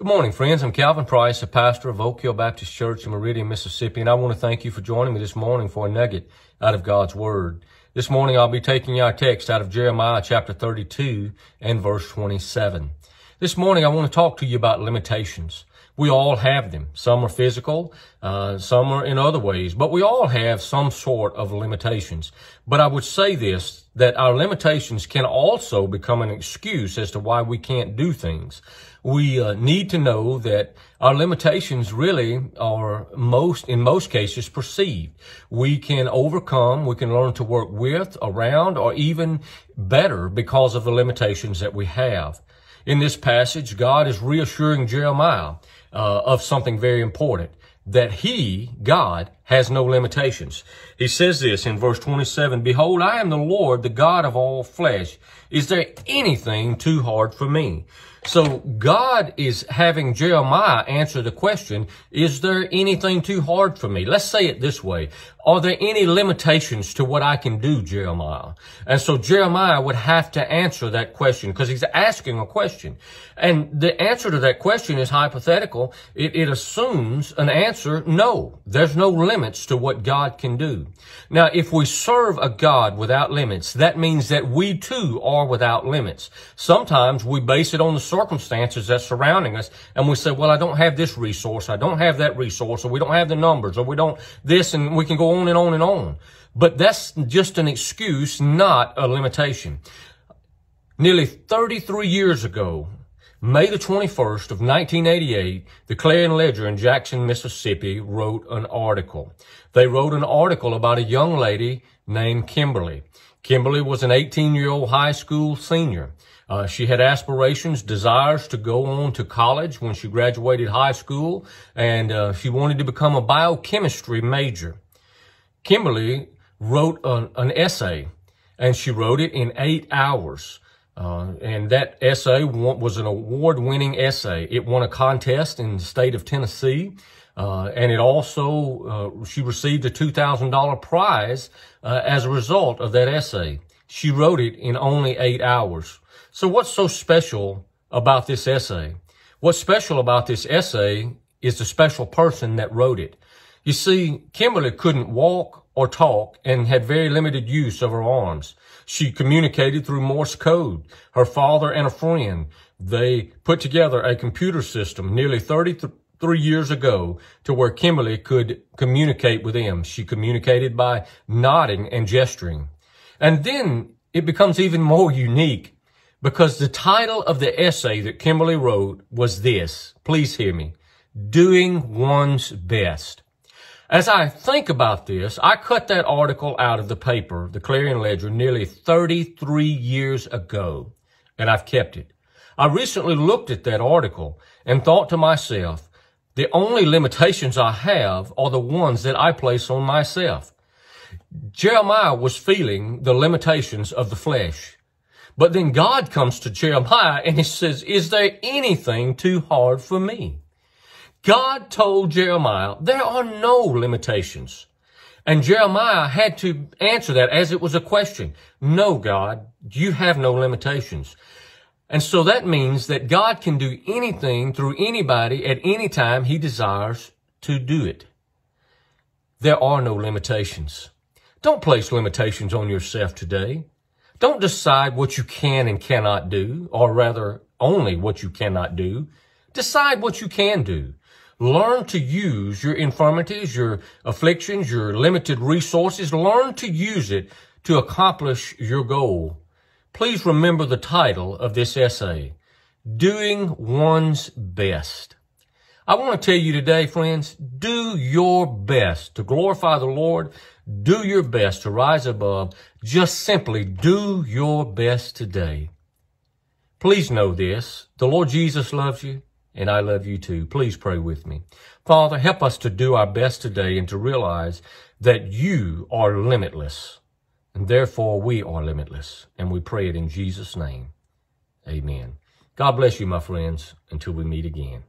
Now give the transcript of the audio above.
Good morning, friends. I'm Calvin Price, a pastor of Oak Hill Baptist Church in Meridian, Mississippi, and I want to thank you for joining me this morning for a nugget out of God's Word. This morning I'll be taking our text out of Jeremiah chapter 32 and verse 27. This morning I want to talk to you about limitations. We all have them. Some are physical, uh, some are in other ways, but we all have some sort of limitations. But I would say this, that our limitations can also become an excuse as to why we can't do things. We uh, need to know that our limitations really are most, in most cases, perceived. We can overcome, we can learn to work with, around, or even better because of the limitations that we have. In this passage, God is reassuring Jeremiah uh, of something very important that he, God, has no limitations. He says this in verse 27, Behold, I am the Lord, the God of all flesh. Is there anything too hard for me? So God is having Jeremiah answer the question, is there anything too hard for me? Let's say it this way. Are there any limitations to what I can do, Jeremiah? And so Jeremiah would have to answer that question because he's asking a question. And the answer to that question is hypothetical. It, it assumes an answer, no. There's no limits to what God can do. Now, if we serve a God without limits, that means that we too are without limits. Sometimes we base it on the circumstances that's surrounding us and we say, well, I don't have this resource. I don't have that resource or we don't have the numbers or we don't this and we can go on and on and on. But that's just an excuse, not a limitation. Nearly 33 years ago, May the 21st of 1988, the Clarion Ledger in Jackson, Mississippi wrote an article. They wrote an article about a young lady named Kimberly. Kimberly was an 18-year-old high school senior. Uh, she had aspirations, desires to go on to college when she graduated high school, and uh, she wanted to become a biochemistry major. Kimberly wrote an, an essay, and she wrote it in eight hours. Uh, and that essay was an award-winning essay. It won a contest in the state of Tennessee. Uh, and it also, uh, she received a $2,000 prize uh, as a result of that essay. She wrote it in only eight hours. So what's so special about this essay? What's special about this essay is the special person that wrote it. You see, Kimberly couldn't walk or talk and had very limited use of her arms. She communicated through Morse code. Her father and a friend, they put together a computer system nearly 33 years ago to where Kimberly could communicate with them. She communicated by nodding and gesturing. And then it becomes even more unique because the title of the essay that Kimberly wrote was this. Please hear me. Doing one's best. As I think about this, I cut that article out of the paper, the Clarion Ledger, nearly 33 years ago, and I've kept it. I recently looked at that article and thought to myself, the only limitations I have are the ones that I place on myself. Jeremiah was feeling the limitations of the flesh. But then God comes to Jeremiah and he says, is there anything too hard for me? God told Jeremiah, there are no limitations. And Jeremiah had to answer that as it was a question. No, God, you have no limitations. And so that means that God can do anything through anybody at any time he desires to do it. There are no limitations. Don't place limitations on yourself today. Don't decide what you can and cannot do, or rather, only what you cannot do. Decide what you can do. Learn to use your infirmities, your afflictions, your limited resources. Learn to use it to accomplish your goal. Please remember the title of this essay, Doing One's Best. I want to tell you today, friends, do your best to glorify the Lord. Do your best to rise above. Just simply do your best today. Please know this. The Lord Jesus loves you and I love you too. Please pray with me. Father, help us to do our best today and to realize that you are limitless, and therefore we are limitless. And we pray it in Jesus' name. Amen. God bless you, my friends, until we meet again.